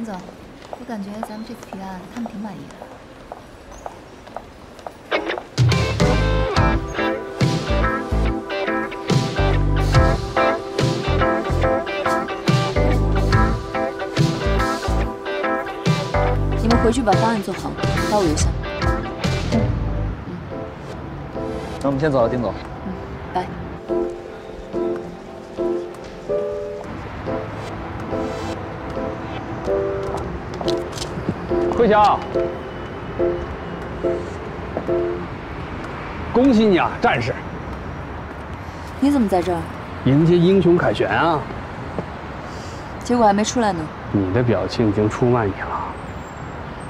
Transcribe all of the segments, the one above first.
丁总，我感觉咱们这次提案他们挺满意的。你们回去把方案做好，发我邮箱。那我们先走了，丁总。慧乔，恭喜你啊，战士！你怎么在这儿？迎接英雄凯旋啊！结果还没出来呢。你的表情已经出卖你了。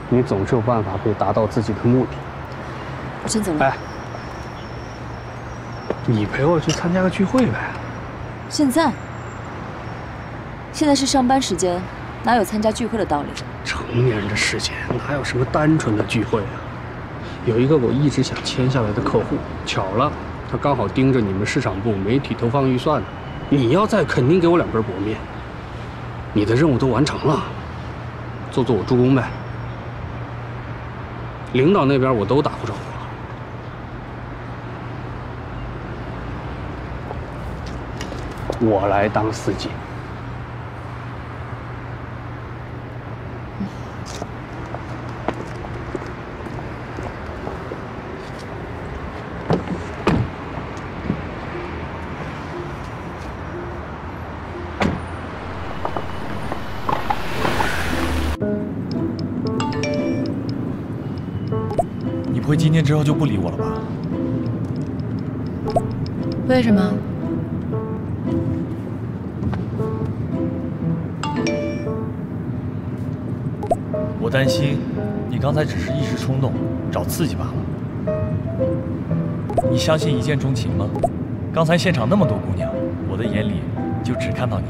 你总是有办法可以达到自己的目的。我先走了。哎，你陪我去参加个聚会呗？现在？现在是上班时间，哪有参加聚会的道理？成年人的世界哪有什么单纯的聚会啊？有一个我一直想签下来的客户，巧了，他刚好盯着你们市场部媒体投放预算呢。你要在，肯定给我两根薄面。你的任务都完成了，做做我助攻呗。领导那边我都打过招呼了，我来当司机。之后就不理我了吧？为什么？我担心你刚才只是一时冲动，找刺激罢了。你相信一见钟情吗？刚才现场那么多姑娘，我的眼里就只看到你。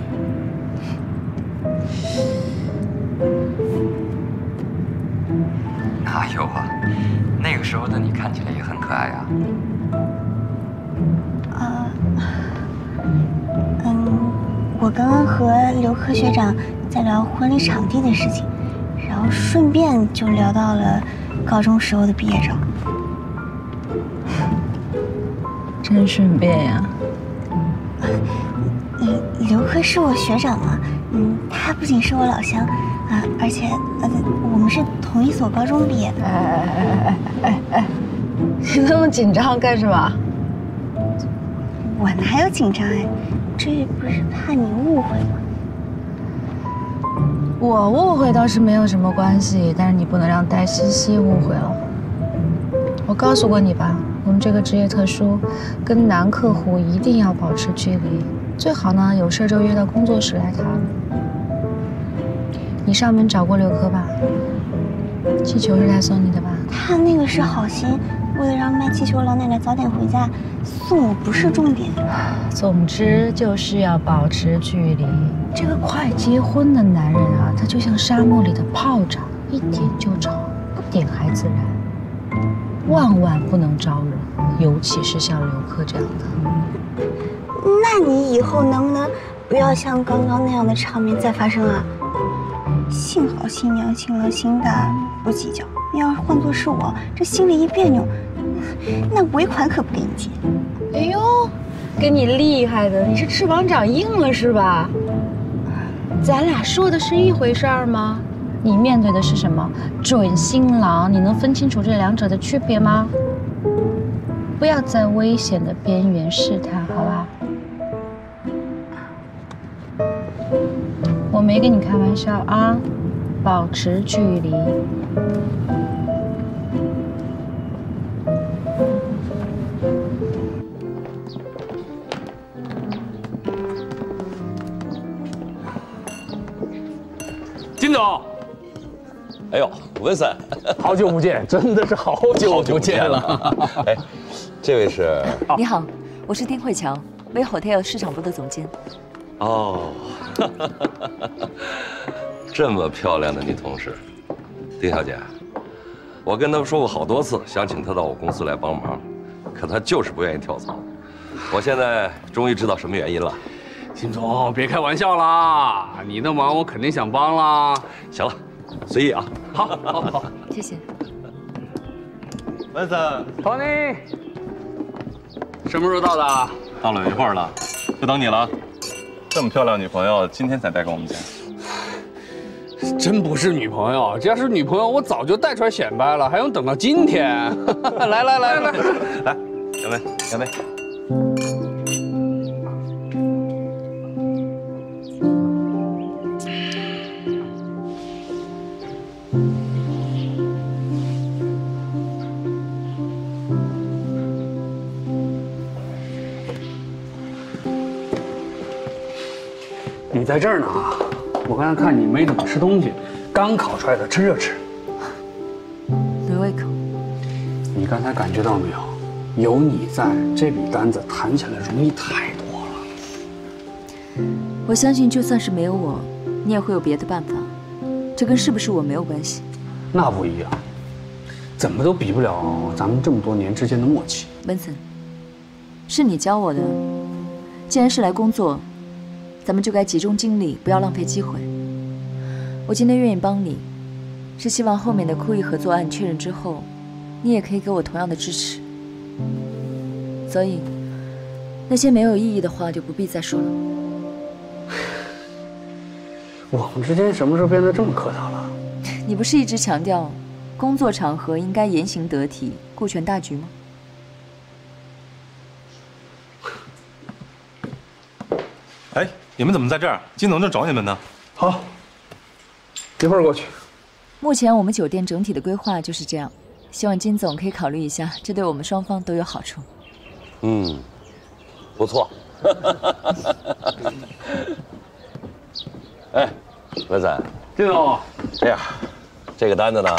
我刚刚和刘科学长在聊婚礼场地的事情，然后顺便就聊到了高中时候的毕业照。真顺便呀。嗯，刘科是我学长嘛，嗯，他不仅是我老乡啊，而且呃，我们是同一所高中毕业的。哎哎哎哎哎哎，你那么紧张干什么？我哪有紧张哎，这不是怕你误会吗？我误会倒是没有什么关系，但是你不能让戴西西误会了。我告诉过你吧，我们这个职业特殊，跟男客户一定要保持距离，最好呢有事就约到工作室来谈。你上门找过刘科吧？气球是他送你的吧？他那个是好心，为了让卖气球老奶奶早点回家，送我不是重点。总之就是要保持距离。这个快结婚的男人啊，他就像沙漠里的炮仗，一点就着，不点还自燃。万万不能招惹，尤其是像刘科这样的。那你以后能不能不要像刚刚那样的场面再发生啊？幸好新娘新郎心大，不计较。要是换做是我，这心里一别扭，那尾款可不给你结。哎呦，跟你厉害的，你是翅膀长硬了是吧？咱俩说的是一回事儿吗？你面对的是什么？准新郎，你能分清楚这两者的区别吗？不要在危险的边缘试探，好吧？我没跟你开玩笑啊，保持距离。哎呦，文森，好久不见，真的是好久不见了。哎，这位是？你好，我是丁慧乔威 Hotel 市场部的总监。哦，这么漂亮的女同事，丁小姐，我跟她说过好多次，想请她到我公司来帮忙，可她就是不愿意跳槽。我现在终于知道什么原因了。金总，别开玩笑啦！你的忙我肯定想帮啦。行了，随意啊。好，好，好，谢谢。文森，Tony，什么时候到的？到了有一会儿了，就等你了。这么漂亮女朋友，今天才带给我们家。真不是女朋友，这要是女朋友，我早就带出来显摆了，还用等到今天？来来来来来，干杯，干杯！在这儿呢，我刚才看你没怎么吃东西，刚烤出来的，趁热吃。没胃口。你刚才感觉到没有？有你在，这笔单子谈起来容易太多了。我相信，就算是没有我，你也会有别的办法。这跟是不是我没有关系。那不一样，怎么都比不了咱们这么多年之间的默契。文森，是你教我的。既然是来工作，咱们就该集中精力，不要浪费机会。我今天愿意帮你，是希望后面的酷艺合作案确认之后，你也可以给我同样的支持。所以，那些没有意义的话就不必再说了。我们之间什么时候变得这么客套了？你不是一直强调，工作场合应该言行得体，顾全大局吗？哎，你们怎么在这儿？金总正找你们呢。好，一会儿过去。目前我们酒店整体的规划就是这样，希望金总可以考虑一下，这对我们双方都有好处。嗯，不错。哎，文森，金总，这样，这个单子呢，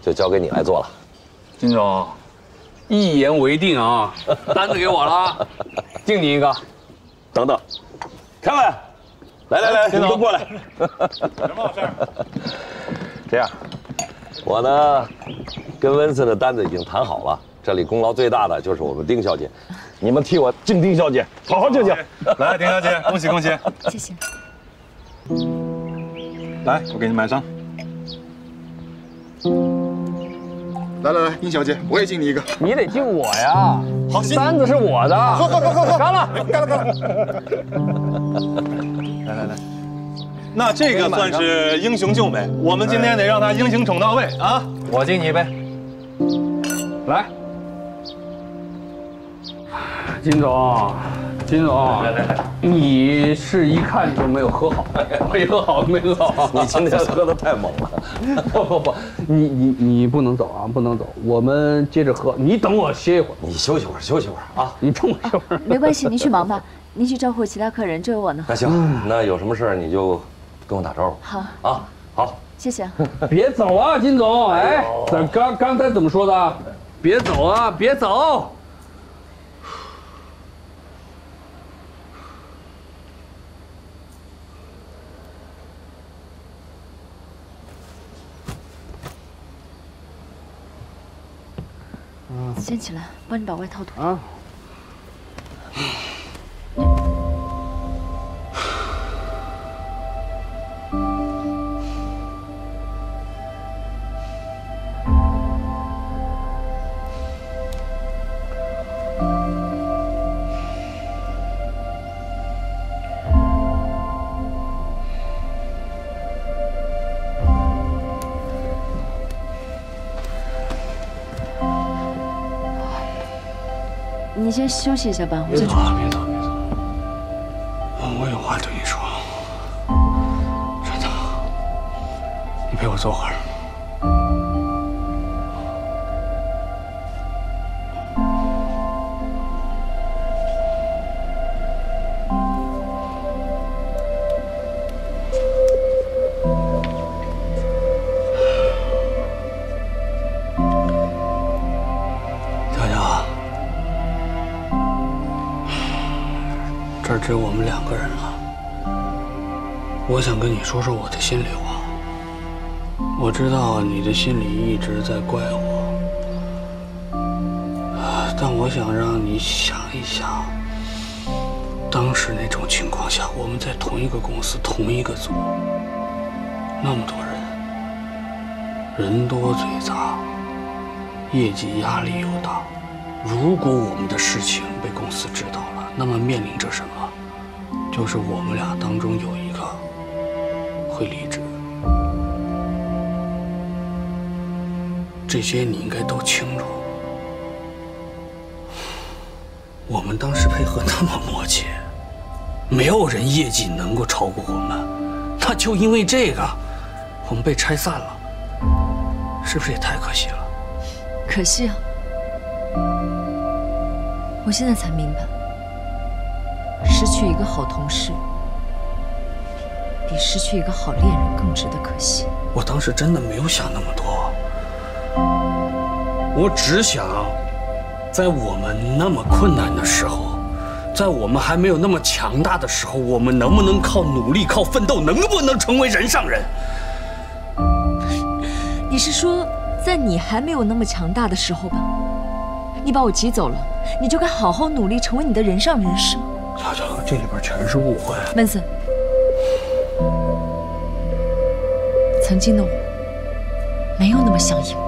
就交给你来做了。金总，一言为定啊！单子给我了，敬你一个。等等，开门，来来来，你们都过来。什么好事？这样，我呢，跟温森的单子已经谈好了，这里功劳最大的就是我们丁小姐，你们替我敬丁小姐，好好敬敬。来，丁小姐，恭喜恭喜！谢谢。来，我给你买上。来来来，殷小姐，我也敬你一个。你得敬我呀！好，单子是我的。喝喝喝喝喝，干了，干了干了。来来来，那这个算是英雄救美，我们今天得让他英雄宠到位啊！我敬你一杯。来，金总，金总，来来来，你是一看就没有喝好，没喝好，没喝好。你今天喝的太猛了。不不不，你你你不能走啊，不能走，我们接着喝。你等我歇一会儿，你休息会儿，休息会儿啊。你等我歇会儿。没关系，您去忙吧，您去招呼其他客人，这有我呢。那行，那有什么事儿你就跟我打招呼。好啊，好，谢谢啊。别走啊，金总！哎，咱刚刚才怎么说的？别走啊，别走！先起来，帮你把外套脱。啊。你先休息一下吧，我别。走啊，别走，别走！我有话对你说，真的。你陪我坐会儿。我想跟你说说我的心里话。我知道你的心里一直在怪我，但我想让你想一想，当时那种情况下，我们在同一个公司、同一个组，那么多人，人多嘴杂，业绩压力又大。如果我们的事情被公司知道了，那么面临着什么？就是我们俩当中有一这些你应该都清楚。我们当时配合那么默契，没有人业绩能够超过我们，那就因为这个，我们被拆散了，是不是也太可惜了？可惜啊！我现在才明白，失去一个好同事，比失去一个好恋人更值得可惜。我当时真的没有想那么多，我只想，在我们那么困难的时候，在我们还没有那么强大的时候，我们能不能靠努力、靠奋斗，能不能成为人上人？你是说，在你还没有那么强大的时候吧？你把我挤走了，你就该好好努力，成为你的人上人，是吗？乔乔，这里边全是误会。闷森，曾经的我没有那么想赢。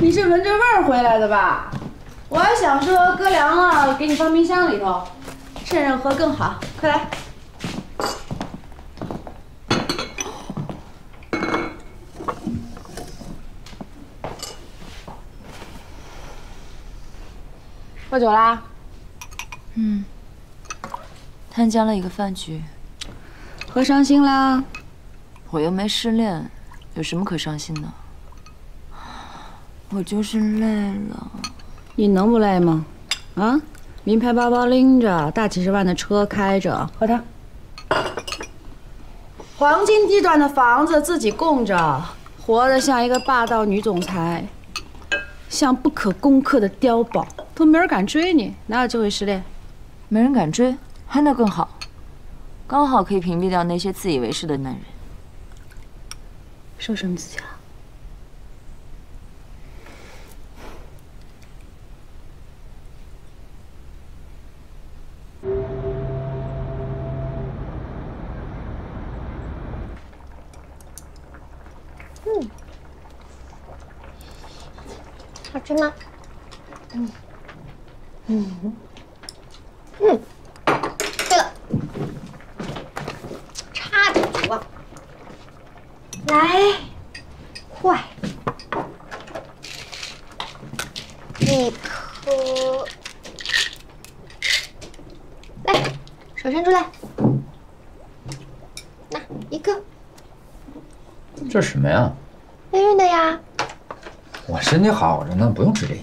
你是闻着味儿回来的吧？我还想说搁凉了，给你放冰箱里头，趁热喝更好。快来。喝酒啦？嗯，参加了一个饭局，喝伤心啦？我又没失恋，有什么可伤心的？我就是累了。你能不累吗？啊，名牌包包拎着，大几十万的车开着，喝汤。黄金地段的房子自己供着，活得像一个霸道女总裁，像不可攻克的碉堡，都没人敢追你，哪有机会失恋？没人敢追，还那更好，刚好可以屏蔽掉那些自以为是的男人。说什么自己啊？好吃吗？嗯，嗯，嗯。对了，插进去啊！来，快，一颗，来，手伸出来，那一个，这是什么呀？我身体好着呢，不用吃这些。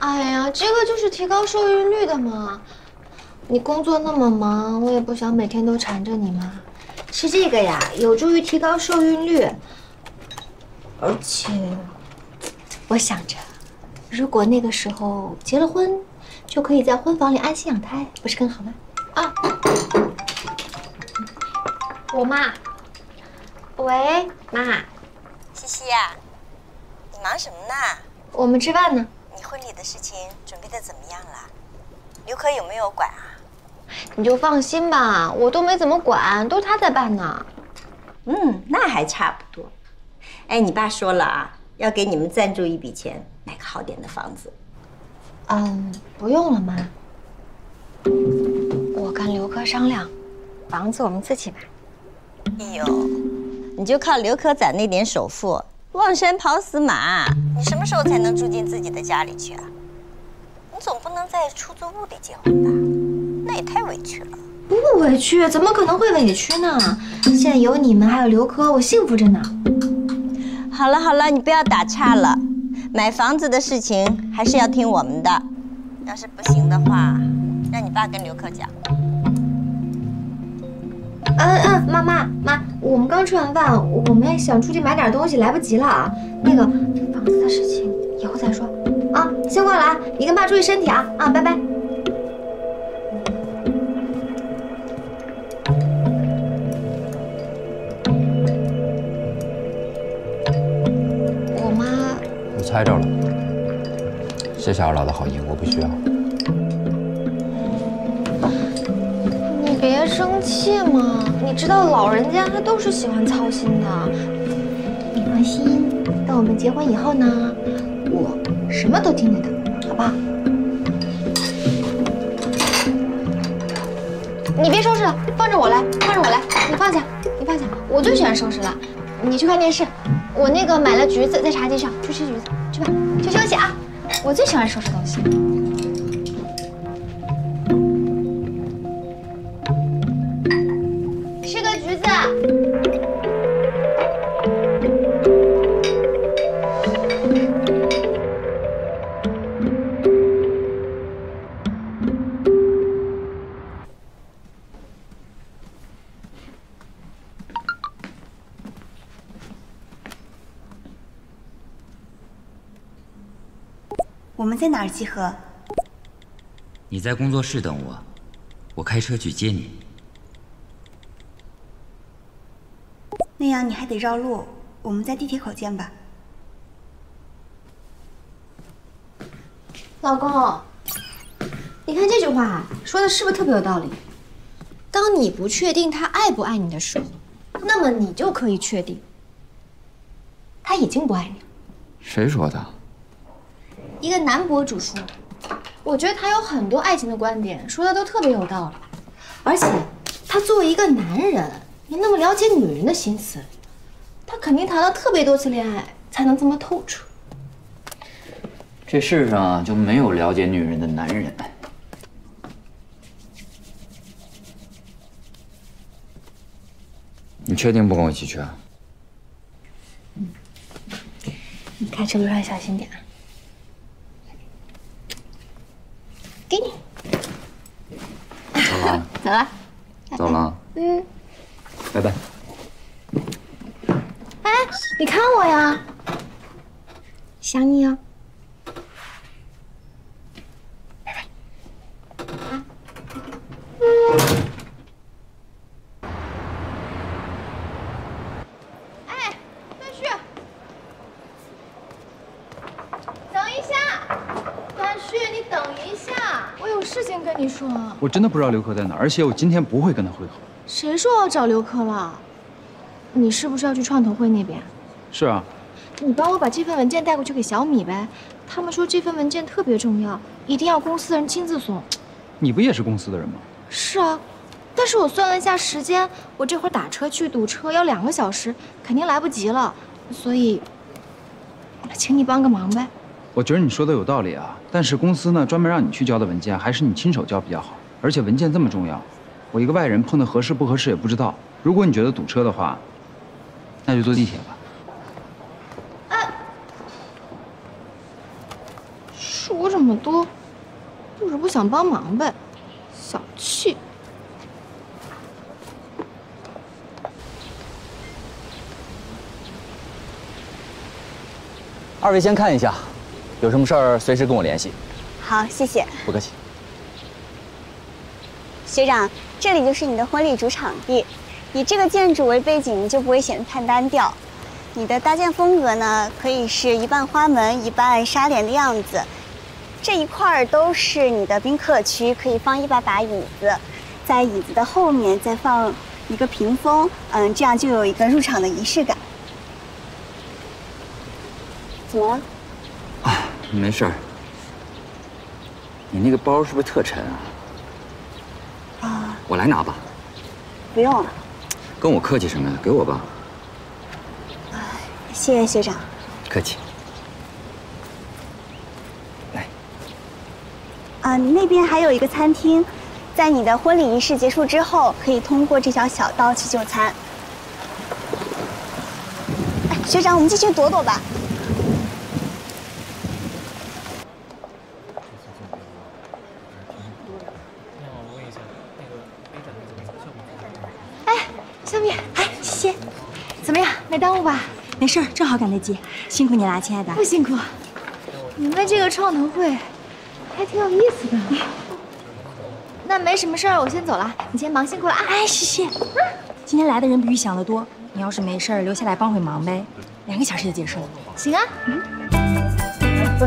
哎呀，这个就是提高受孕率的嘛。你工作那么忙，我也不想每天都缠着你嘛。吃这个呀，有助于提高受孕率。而且，我想着，如果那个时候结了婚，就可以在婚房里安心养胎，不是更好吗？啊，我妈。喂，妈。西西呀，你忙什么呢？我们吃饭呢。你婚礼的事情准备的怎么样了？刘科有没有管啊？你就放心吧，我都没怎么管，都他在办呢。嗯，那还差不多。哎，你爸说了啊，要给你们赞助一笔钱，买个好点的房子。嗯，不用了，妈。我跟刘科商量，房子我们自己买。哎呦，你就靠刘科攒那点首付，望山跑死马，你什么时候才能住进自己的家里去啊？你总不能在出租屋里结婚吧？那也太委屈了。不委屈，怎么可能会委屈呢？现在有你们，还有刘科，我幸福着呢。好了好了，你不要打岔了。买房子的事情还是要听我们的。要是不行的话，让你爸跟刘科讲。嗯嗯，妈妈妈，我们刚吃完饭，我们也想出去买点东西，来不及了啊。那个房子的事情以后再说啊。先挂了啊，你跟爸注意身体啊啊，拜拜。我妈，我猜着了，谢谢二老的好意，我不需要。别生气嘛，你知道老人家他都是喜欢操心的。你放心，等我们结婚以后呢，我什么都听你的，好不好？你别收拾了，放着我来，放着我来，你放下，你放下，我最喜欢收拾了。你去看电视，我那个买了橘子在茶几上，去吃橘子，去吧，去休息啊。我最喜欢收拾东西。在哪儿集合？你在工作室等我，我开车去接你。那样你还得绕路，我们在地铁口见吧。老公，你看这句话说的是不是特别有道理？当你不确定他爱不爱你的时候，那么你就可以确定他已经不爱你了。谁说的？一个男博主说，我觉得他有很多爱情的观点，说的都特别有道理。而且，他作为一个男人，你那么了解女人的心思，他肯定谈了特别多次恋爱，才能这么透彻。这世上就没有了解女人的男人。你确定不跟我一起去啊？你开车路上小心点。给你，走了，走了。走了，嗯，拜拜。哎，你看我呀，想你哦。哎，段旭，等一下，段旭，你等一下，我有事情跟你说。我真的不知道刘科在哪儿，而且我今天不会跟他会合。谁说我要找刘科了？你是不是要去创投会那边？是啊，你帮我把这份文件带过去给小米呗。他们说这份文件特别重要，一定要公司的人亲自送。你不也是公司的人吗？是啊，但是我算了一下时间，我这会儿打车去堵车要两个小时，肯定来不及了。所以，请你帮个忙呗。我觉得你说的有道理啊，但是公司呢，专门让你去交的文件还是你亲手交比较好，而且文件这么重要，我一个外人碰的合适不合适也不知道，如果你觉得堵车的话。那就坐地铁吧。哎。说这么多，就是不想帮忙呗，小气。二位先看一下。有什么事儿随时跟我联系。好，谢谢不客气。学长，这里就是你的婚礼主场地，以这个建筑为背景就不会显得太单调。你的搭建风格呢，可以是一半花门一半纱帘的样子。这一块儿都是你的宾客区，可以放一百把椅子，在椅子的后面再放一个屏风，嗯，这样就有一个入场的仪式感。怎么了？没事儿。你那个包是不是特沉啊？啊，我来拿吧。不用了，跟我客气什么呀？给我吧。谢谢学长。客气。来啊，那边还有一个餐厅，在你的婚礼仪式结束之后，可以通过这条小道去就餐。哎，学长，我们进去躲躲吧。哎，小米，哎，谢谢，怎么样？没耽误吧？没事儿，正好赶得及。辛苦你了，亲爱的。不辛苦。你们这个创投会还挺有意思的。那没什么事儿，我先走了。你先忙，辛苦了啊！哎，谢谢。今天来的人比预想的多，你要是没事儿，留下来帮会忙呗。两个小时就结束了。行啊。嗯。你好，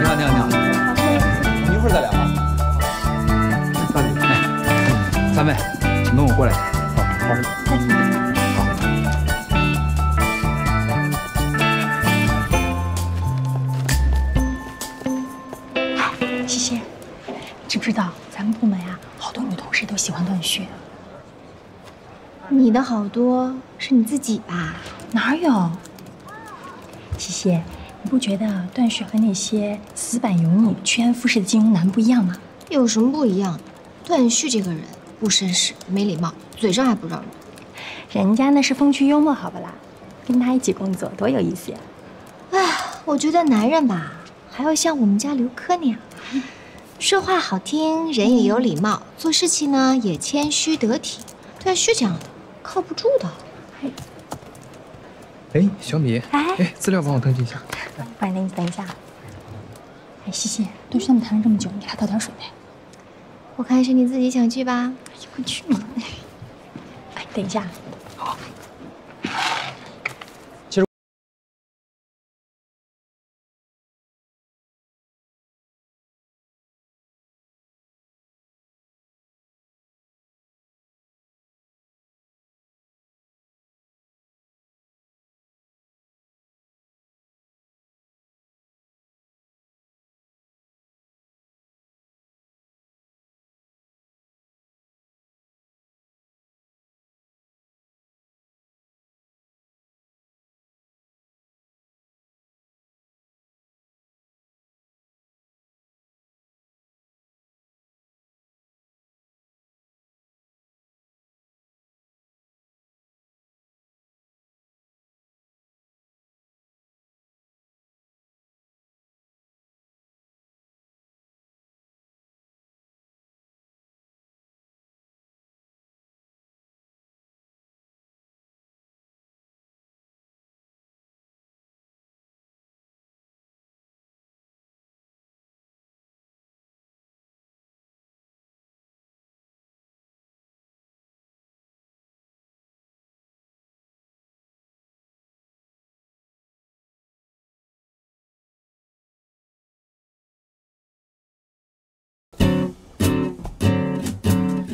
你好，你好。一会儿再聊啊。三位，哎，三位，请跟我过来。好，好。知道咱们部门啊，好多女同事都喜欢段旭。你的好多是你自己吧？哪有？西西，你不觉得段旭和那些死板油腻、趋炎附势的金融男不一样吗？有什么不一样？段旭这个人不绅士、没礼貌，嘴上还不饶人。人家那是风趣幽默，好不啦？跟他一起工作多有意思呀！哎，我觉得男人吧，还要像我们家刘科那样，说话好听，人也有礼貌，做事情呢也谦虚得体。段旭这样的，靠不住的。哎，小米，哎，哎，资料帮我登记一下。不然，你等一下。哎，西西，段旭他们谈了这么久，你给他倒点水呗。我看是你自己想去吧。你快去嘛！哎，等一下。好。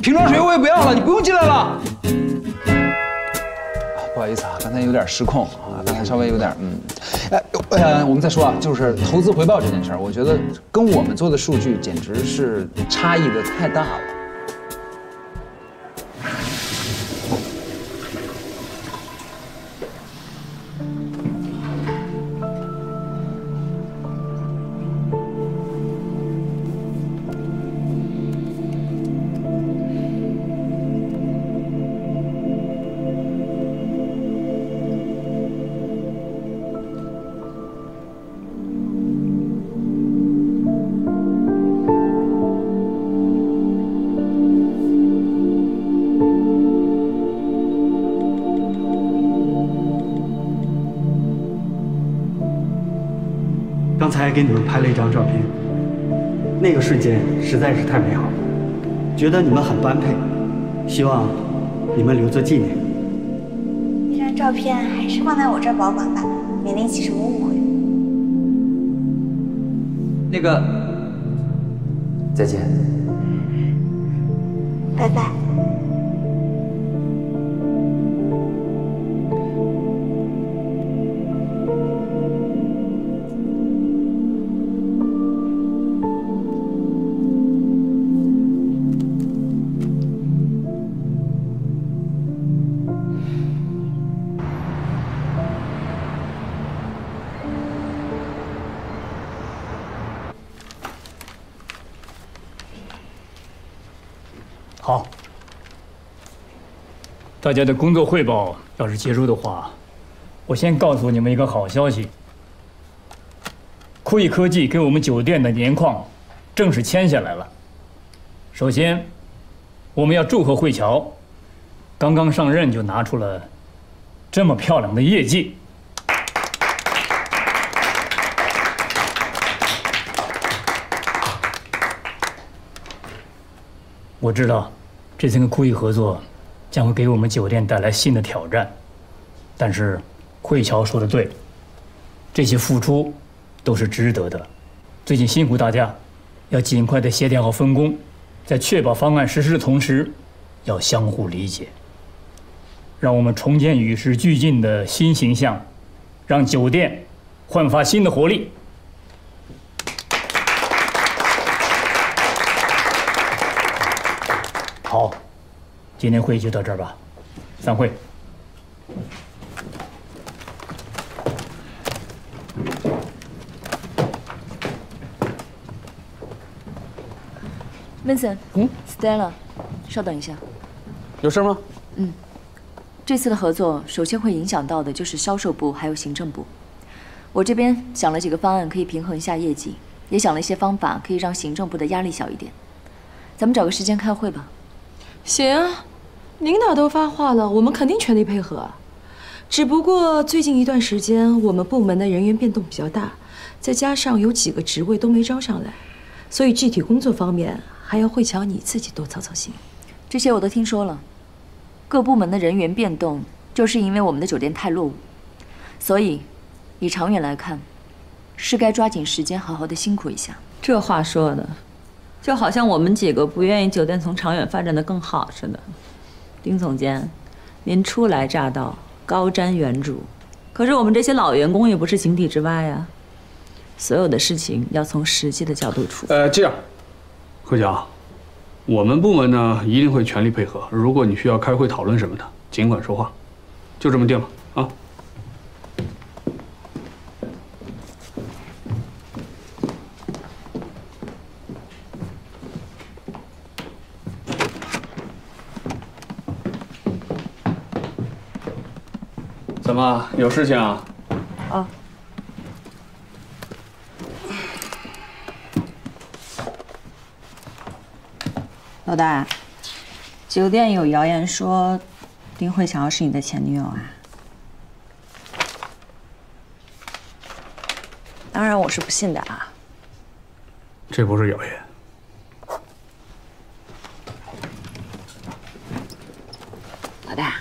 瓶装水我也不要了，你不用进来了。不好意思啊，刚才有点失控啊，刚才稍微有点嗯，哎，呃，我们再说啊，就是投资回报这件事儿，我觉得跟我们做的数据简直是差异的太大了。给你们拍了一张照片，那个瞬间实在是太美好了，觉得你们很般配，希望你们留作纪念。那张照片还是放在我这儿保管吧，免得引起什么误会。那个，再见。拜拜。大家的工作汇报要是结束的话，我先告诉你们一个好消息：酷艺科技给我们酒店的年况正式签下来了。首先，我们要祝贺慧乔，刚刚上任就拿出了这么漂亮的业绩。我知道，这次跟酷艺合作将会给我们酒店带来新的挑战，但是慧乔说的对，这些付出都是值得的。最近辛苦大家，要尽快的协调好分工，在确保方案实施的同时，要相互理解，让我们重建与时俱进的新形象，让酒店焕发新的活力。好，今天会议就到这儿吧，散会。Vincent，嗯，Stella，稍等一下。有事吗？嗯，这次的合作首先会影响到的就是销售部还有行政部。我这边想了几个方案，可以平衡一下业绩，也想了一些方法，可以让行政部的压力小一点。咱们找个时间开会吧。行啊，领导都发话了，我们肯定全力配合。只不过最近一段时间，我们部门的人员变动比较大，再加上有几个职位都没招上来，所以具体工作方面还要慧乔你自己多操操心。这些我都听说了。各部门的人员变动，就是因为我们的酒店太落伍，所以以长远来看，是该抓紧时间好好的辛苦一下。这话说的，就好像我们几个不愿意酒店从长远发展的更好似的。丁总监，您初来乍到，高瞻远瞩，可是我们这些老员工也不是井底之蛙呀。所有的事情要从实际的角度出发。呃，这样，慧乔，我们部门呢一定会全力配合。如果你需要开会讨论什么的，尽管说话，就这么定了啊。怎么有事情啊？啊。老大，酒店有谣言说丁慧乔是你的前女友啊？当然我是不信的啊。这不是谣言。老大，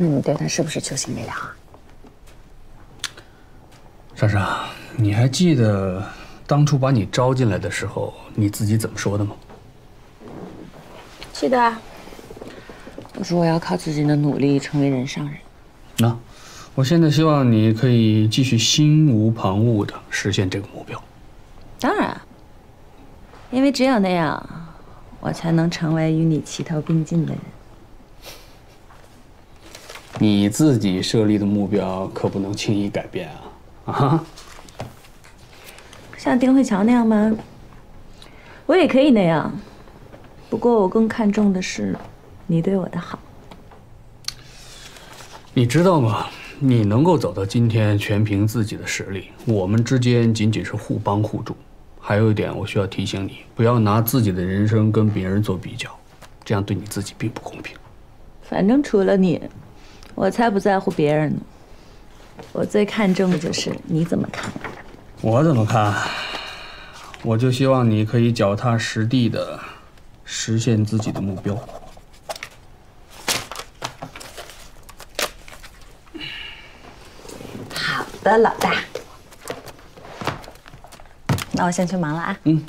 那你对他是不是求情未了啊？莎莎，你还记得当初把你招进来的时候，你自己怎么说的吗？记得啊。我说我要靠自己的努力成为人上人。那，我现在希望你可以继续心无旁骛的实现这个目标。当然，因为只有那样，我才能成为与你齐头并进的人。你自己设立的目标可不能轻易改变啊！啊，像丁慧乔那样吗？我也可以那样，不过我更看重的是你对我的好。你知道吗？你能够走到今天，全凭自己的实力。我们之间仅仅是互帮互助。还有一点，我需要提醒你，不要拿自己的人生跟别人做比较，这样对你自己并不公平。反正除了你，我才不在乎别人呢。我最看重的就是你怎么看。我怎么看？我就希望你可以脚踏实地的实现自己的目标。好的，老大。那我先去忙了啊。嗯。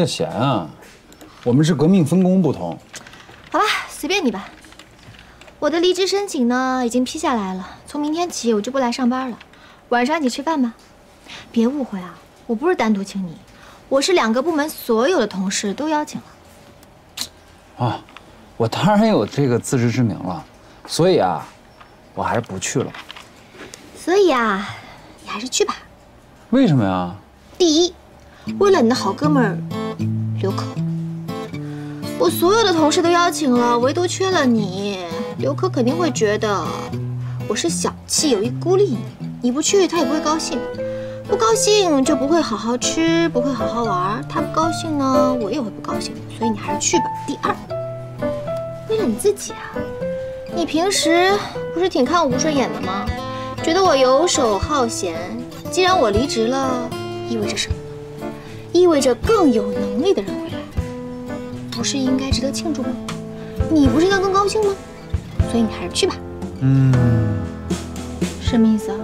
什么叫闲啊？我们是革命分工不同。好吧，随便你吧。我的离职申请呢，已经批下来了。从明天起，我就不来上班了。晚上一起吃饭吧。别误会啊，我不是单独请你，我是两个部门所有的同事都邀请了。啊，我当然有这个自知之明了，所以啊，我还是不去了。所以啊，你还是去吧。为什么呀？第一，为了你的好哥们儿刘可，我所有的同事都邀请了，唯独缺了你。刘可肯定会觉得我是小气，有意孤立你。你不去，他也不会高兴。不高兴就不会好好吃，不会好好玩。他不高兴呢，我也会不高兴。所以你还是去吧。第二，为了你自己啊，你平时不是挺看我不顺眼的吗？觉得我游手好闲。既然我离职了，意味着什么？意味着更有能力的人回来，不是应该值得庆祝吗？你不是应该更高兴吗？所以你还是去吧。嗯，什么意思啊？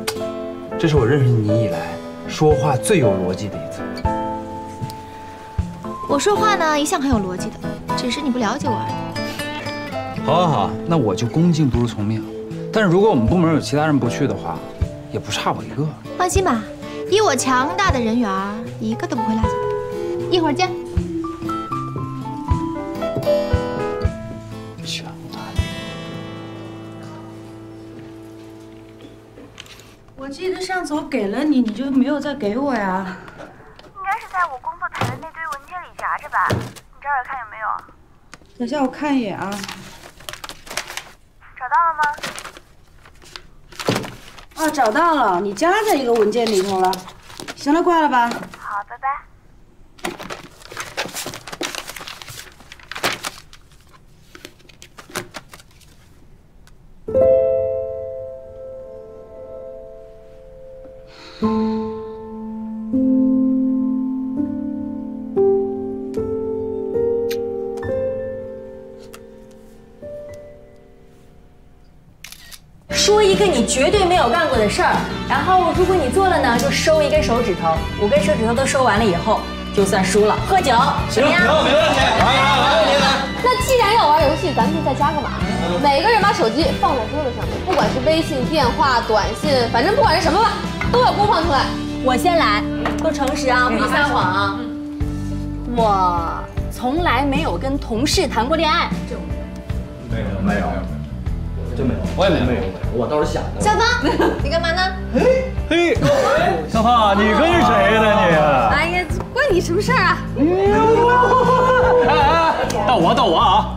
这是我认识你以来说话最有逻辑的一次。我说话呢，一向很有逻辑的，只是你不了解我而已。好，好，好，那我就恭敬不如从命。但是如果我们部门有其他人不去的话，也不差我一个。放心吧，以我强大的人缘，一个都不会落下的。一会儿见。我记得上次我给了你，你就没有再给我呀？应该是在我工作台的那堆文件里夹着吧？你找找看有没有？等下我看一眼啊。找到了吗？哦，找到了，你夹在一个文件里头了。行了，挂了吧。好，拜拜。的事儿，然后如果你做了呢，就收一根手指头，五根手指头都收完了以后，就算输了。喝酒，怎么样？行，没问题。来来来，没问题来。那既然要玩游戏，咱们就再加个码，每个人把手机放在桌子上面，不管是微信、电话、短信，反正不管是什么吧，都要播放出来。我先来，都诚实啊，不许撒谎啊。我从来没有跟同事谈过恋爱。没有没有，真没有，我也没有，我倒是想的。小芳，你干嘛呢？嘿，小胖，你跟谁呢你？哎呀，关你什么事儿啊？哎哎，到我到我啊！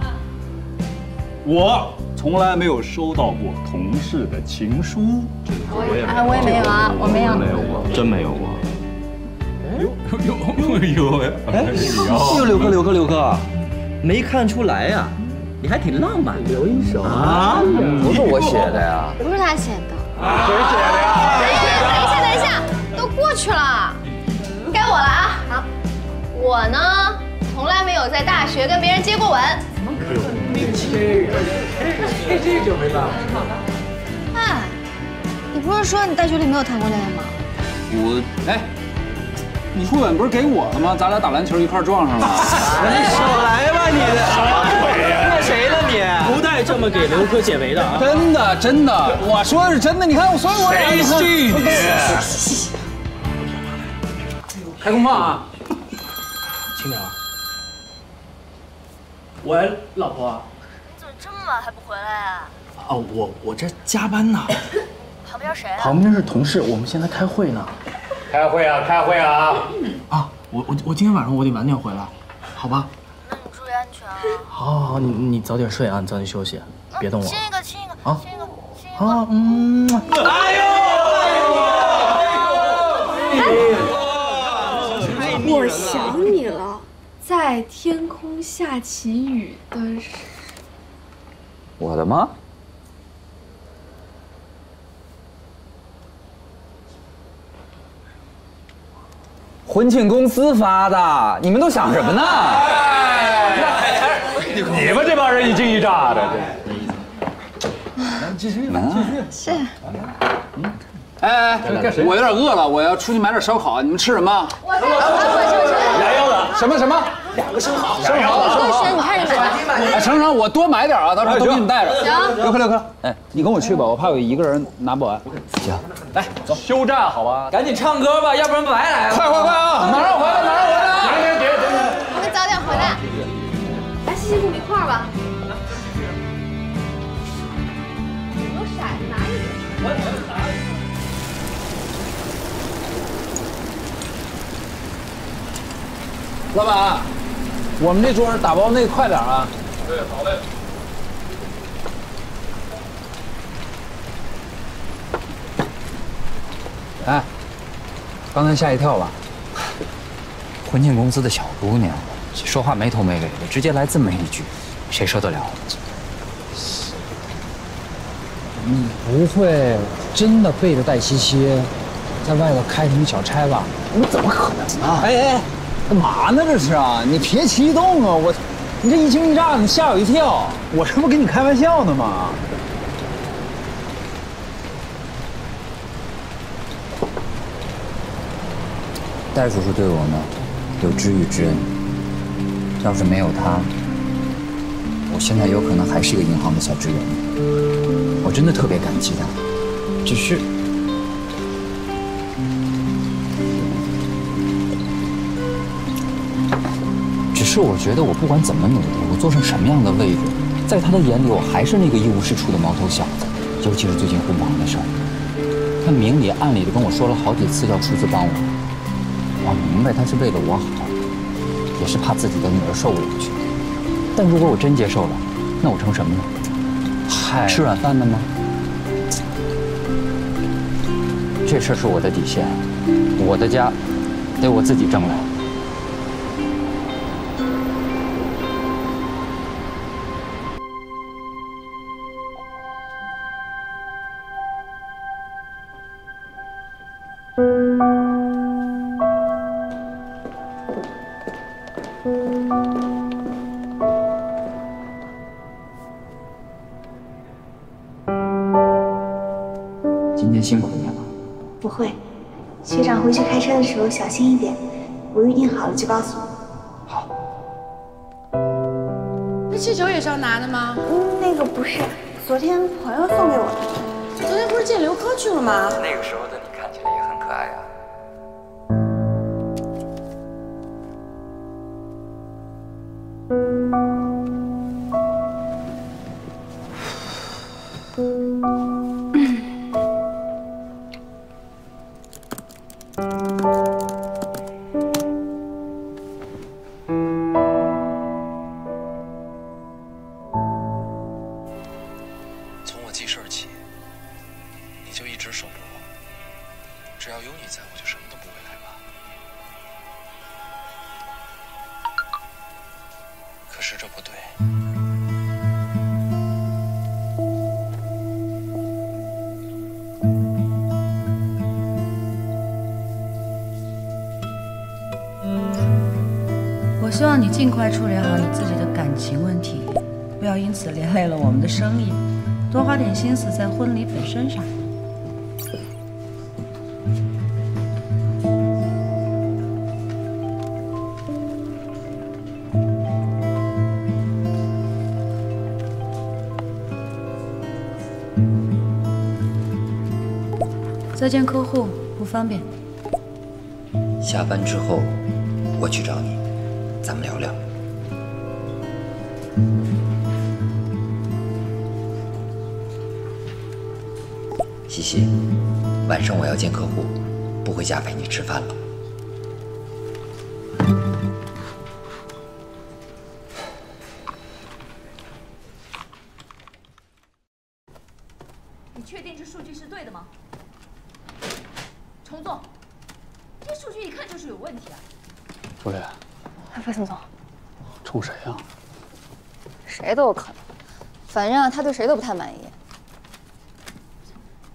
我从来没有收到过同事的情书，我也啊，我也没有啊，我没有，没有过，真没有过。有有有哎，呦，刘哥刘哥刘哥，没看出来呀，你还挺浪漫，留一手啊，不是我写的呀，不是他写的。谁写的呀？谁写的？等一下，等一下，都过去了，该我了啊！好，我呢，从来没有在大学跟别人接过吻。怎么可能？这这就没办法。哎，你不是说你大学里没有谈过恋爱吗？我哎，你初吻不是给我了吗？咱俩打篮球一块撞上了。你少来吧你！骗谁呢这么给刘科解围的啊！真的真的，我说的是真的。你看，所以我谁信你？开工放啊！青鸟，喂，老婆。你怎么这么晚还不回来啊？哦，我我这加班呢。旁边谁啊？旁边是同事，我们现在开会呢。开会啊，开会啊！啊，我我我今天晚上我得晚点回来，好吧？好，好，好，你你早点睡啊，你早点休息，别动我。亲一个，亲一个，啊亲一个，亲一个。啊，嗯。哎呦！我想你了，在天空下起雨的时。我的吗？婚庆公司发的，你们都想什么呢？你们这帮人一惊一乍的，继续吧，继续。是。哎哎，我有点饿了，我要出去买点烧烤，你们吃什么？我我我俩腰子。什么什么？两个生蚝。生蚝，生蚝。你看着买。哎，成成，我多买点啊，到时候都给你们带着。行。刘科，刘科，哎，你跟我去吧，我怕我一个人拿不完。行，来走，休战好吧？赶紧唱歌吧，要不然白来了。快快快啊！马上回来，马上回来。别别别别！你们早点回来。老板，我们这桌打包那快点啊！对，好嘞。哎，刚才吓一跳吧？婚庆公司的小姑娘，说话没头没尾的，直接来这么一句，谁受得了？你不会真的背着戴西西，在外头开什么小差吧？你怎么可能啊？哎哎，干嘛呢这是啊？你别激动啊！我，你这一惊一乍的，吓我一跳。我这不跟你开玩笑呢吗？戴叔叔对我呢，有知遇之恩。要是没有他，现在有可能还是一个银行的小职员。我真的特别感激他，只是，只是我觉得我不管怎么努力，我做成什么样的位置，在他的眼里，我还是那个一无是处的毛头小子。尤其是最近婚房的事儿，他明里暗里的跟我说了好几次要出资帮我。我明白他是为了我好，也是怕自己的女儿受委屈。但如果我真接受了，那我成什么呢？嗨，吃软饭的吗？这事儿是我的底线，我的家得我自己挣来。的时候小心一点，我预定好了就告诉你。好那气球也是要拿的吗？嗯，那个不是，昨天朋友送给我的。昨天不是见刘科去了吗？那个时候的尽快处理好你自己的感情问题不要因此连累了我们的生意多花点心思在婚礼本身上。再见客户不方便。下班之后我去找你咱们聊上我要见客户，不回家陪你吃饭了。你确定这数据是对的吗？重做，这数据一看就是有问题啊！助理，魏总总，冲谁呀、谁都有可能，反正啊，他对谁都不太满意。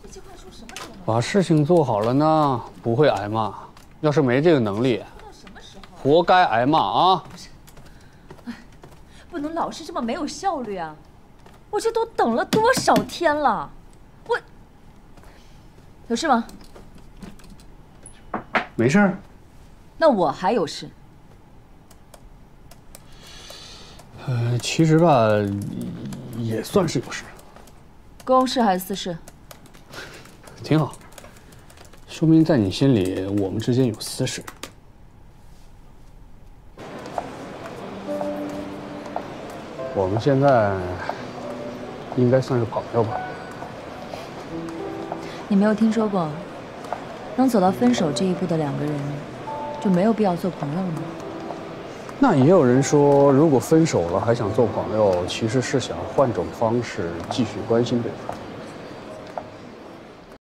这计划书什么时候能？把事情做好了呢，不会挨骂；要是没这个能力，活该挨骂啊！不能老是这么没有效率啊！我这都等了多少天了，我有事吗？没事儿。那我还有事。呃，其实吧，也算是有事，公事还是私事？挺好。说明在你心里，我们之间有私事。我们现在应该算是朋友吧？你没有听说过，能走到分手这一步的两个人，就没有必要做朋友了吗？那也有人说，如果分手了还想做朋友，其实是想换种方式继续关心对方。